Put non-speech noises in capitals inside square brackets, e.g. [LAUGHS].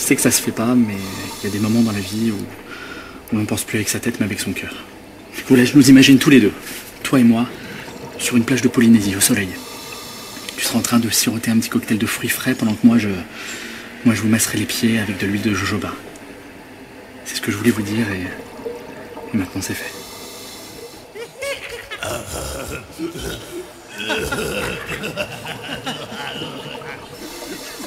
Je sais que ça se fait pas, mais il y a des moments dans la vie où, on ne pense plus avec sa tête, mais avec son cœur. Je nous imagine tous les deux, toi et moi, sur une plage de Polynésie, au soleil. Tu seras en train de siroter un petit cocktail de fruits frais pendant que moi, je, moi, je vous masserai les pieds avec de l'huile de jojoba. C'est ce que je voulais vous dire et maintenant c'est fait. [LAUGHS]